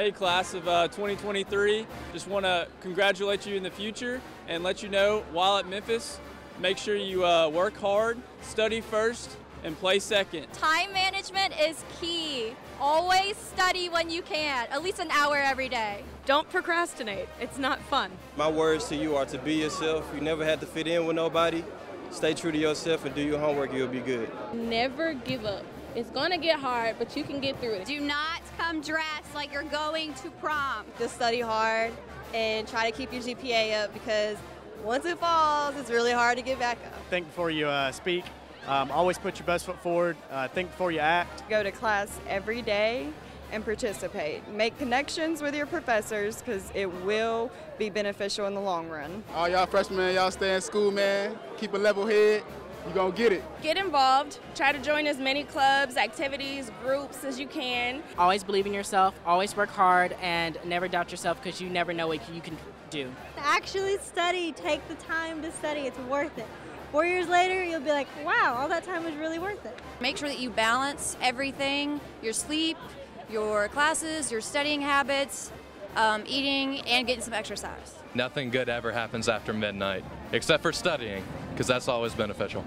Hey, class of uh, 2023, just want to congratulate you in the future and let you know while at Memphis, make sure you uh, work hard, study first, and play second. Time management is key. Always study when you can, at least an hour every day. Don't procrastinate. It's not fun. My words to you are to be yourself. You never have to fit in with nobody. Stay true to yourself and do your homework. You'll be good. Never give up. It's gonna get hard, but you can get through it. Do not come dressed like you're going to prom. Just study hard and try to keep your GPA up because once it falls, it's really hard to get back up. Think before you uh, speak. Um, always put your best foot forward. Uh, think before you act. Go to class every day and participate. Make connections with your professors because it will be beneficial in the long run. All y'all freshmen, y'all stay in school, man. Keep a level head. You gonna get it. Get involved. Try to join as many clubs, activities, groups as you can. Always believe in yourself. Always work hard and never doubt yourself because you never know what you can do. Actually study. Take the time to study. It's worth it. Four years later, you'll be like, wow, all that time was really worth it. Make sure that you balance everything your sleep, your classes, your studying habits, um, eating, and getting some exercise. Nothing good ever happens after midnight, except for studying, because that's always beneficial.